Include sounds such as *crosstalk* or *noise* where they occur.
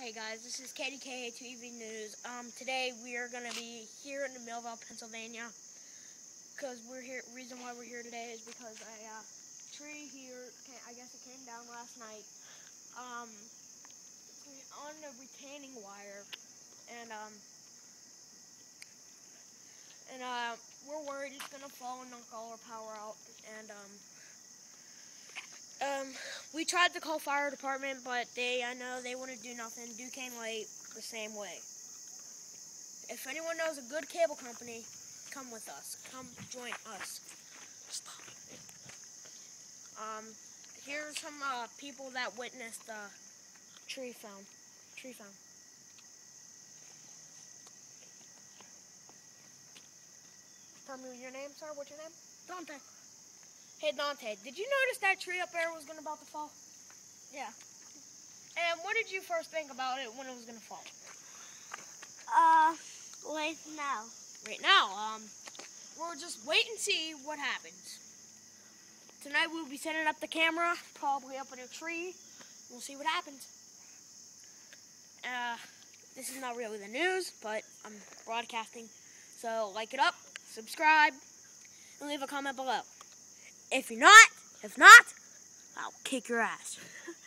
Hey guys, this is KDK TV News. Um, today we are going to be here in Millville, Pennsylvania. Because we're here. Reason why we're here today is because a uh, tree here. I guess it came down last night. Um, on the retaining wire, and um, and uh, we're worried it's gonna fall and knock all our power out. And um. Um, we tried to call fire department, but they, I know they wouldn't do nothing. Duquesne Light the same way. If anyone knows a good cable company, come with us. Come join us. Um, here's some uh, people that witnessed the tree found. Tree found. Tell me your name, sir. What's your name? Dante. Hey Dante, did you notice that tree up there was gonna about to fall? Yeah. And what did you first think about it when it was gonna fall? Uh, wait now. Right now, um, we'll just wait and see what happens. Tonight we'll be setting up the camera, probably up in a tree. We'll see what happens. Uh, this is not really the news, but I'm broadcasting. So like it up, subscribe, and leave a comment below. If you're not, if not, I'll kick your ass. *laughs*